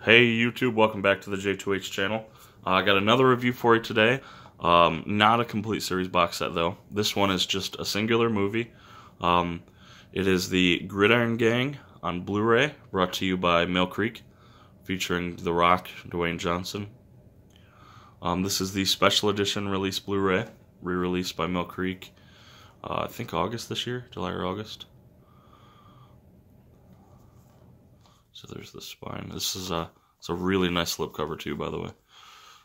Hey YouTube, welcome back to the J2H channel. Uh, I got another review for you today. Um, not a complete series box set though. This one is just a singular movie. Um, it is the Gridiron Gang on Blu-ray, brought to you by Mill Creek, featuring The Rock, Dwayne Johnson. Um, this is the special edition release Blu-ray, re-released by Mill Creek. Uh, I think August this year, July or August. So there's the spine. This is a it's a really nice slipcover too, by the way.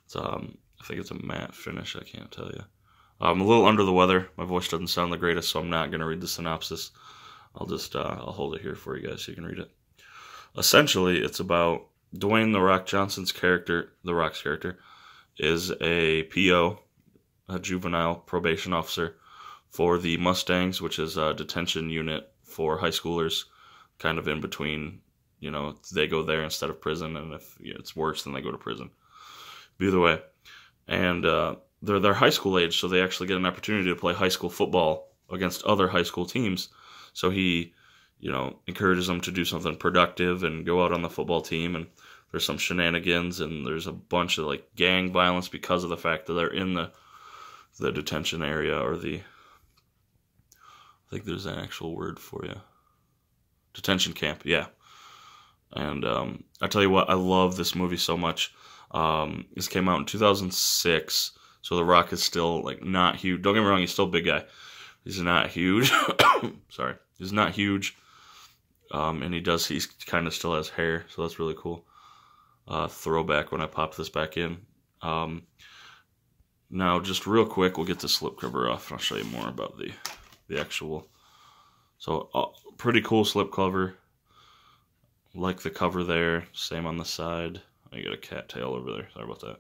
It's um I think it's a matte finish. I can't tell you. I'm a little under the weather. My voice doesn't sound the greatest, so I'm not gonna read the synopsis. I'll just uh, I'll hold it here for you guys so you can read it. Essentially, it's about Dwayne the Rock Johnson's character, the Rock's character, is a PO, a juvenile probation officer for the Mustangs, which is a detention unit for high schoolers, kind of in between you know, they go there instead of prison, and if you know, it's worse, then they go to prison. But either way, and uh, they're they're high school age, so they actually get an opportunity to play high school football against other high school teams. So he, you know, encourages them to do something productive and go out on the football team. And there's some shenanigans, and there's a bunch of like gang violence because of the fact that they're in the the detention area or the I think there's an actual word for you. Detention camp, yeah. And um, I tell you what, I love this movie so much. Um, this came out in 2006, so The Rock is still like not huge. Don't get me wrong, he's still a big guy. He's not huge. Sorry, he's not huge. Um, and he does. He kind of still has hair, so that's really cool. Uh, throwback when I pop this back in. Um, now, just real quick, we'll get the slipcover off, and I'll show you more about the the actual. So, uh, pretty cool slipcover. Like the cover there. Same on the side. I got a cat tail over there. Sorry about that.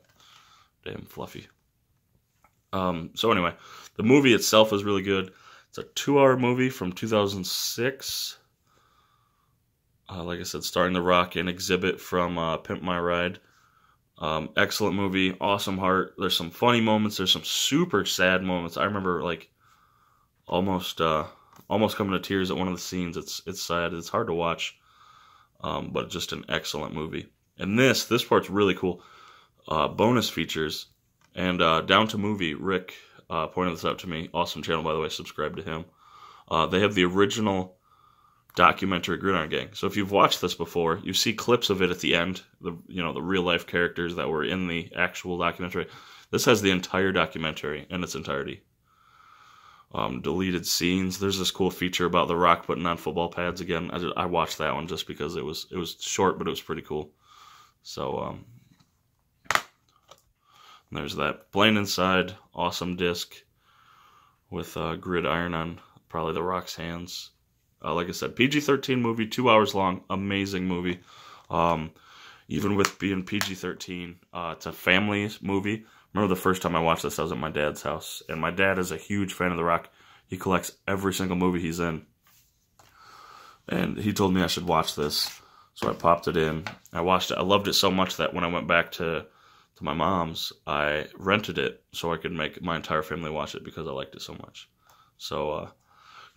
Damn fluffy. Um, so anyway, the movie itself is really good. It's a two-hour movie from 2006. Uh, like I said, starring The Rock and Xzibit from uh, Pimp My Ride. Um, excellent movie, awesome heart. There's some funny moments. There's some super sad moments. I remember like almost uh, almost coming to tears at one of the scenes. It's it's sad. It's hard to watch um, but just an excellent movie. And this, this part's really cool. Uh, bonus features and uh, down to movie. Rick uh, pointed this out to me. Awesome channel, by the way. Subscribe to him. Uh, they have the original documentary Gridiron Gang. So if you've watched this before, you see clips of it at the end. The you know the real life characters that were in the actual documentary. This has the entire documentary in its entirety um, deleted scenes. There's this cool feature about The Rock putting on football pads again. I, just, I watched that one just because it was it was short, but it was pretty cool. So um, there's that plain inside, awesome disc with uh, gridiron on probably The Rock's hands. Uh, like I said, PG-13 movie, two hours long, amazing movie. Um, even with being PG-13, uh, it's a family movie remember the first time I watched this, I was at my dad's house, and my dad is a huge fan of The Rock. He collects every single movie he's in. And he told me I should watch this. So I popped it in. I watched it. I loved it so much that when I went back to to my mom's, I rented it so I could make my entire family watch it because I liked it so much. So uh,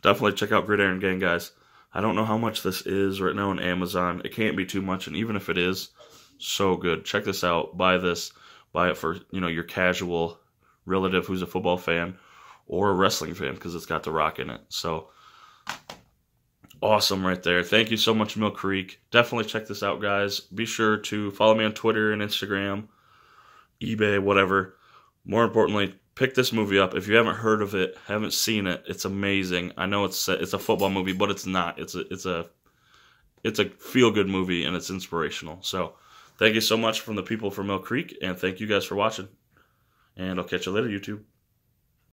definitely check out Gridiron Gang, guys. I don't know how much this is right now on Amazon. It can't be too much, and even if it is, so good. Check this out. Buy this buy it for you know your casual relative who's a football fan or a wrestling fan because it's got the rock in it. So awesome right there. Thank you so much, Mill Creek. Definitely check this out, guys. Be sure to follow me on Twitter and Instagram, eBay, whatever. More importantly, pick this movie up. If you haven't heard of it, haven't seen it, it's amazing. I know it's a, it's a football movie, but it's not. It's a it's a it's a feel good movie and it's inspirational. So Thank you so much from the people from Mill Creek, and thank you guys for watching. And I'll catch you later, YouTube.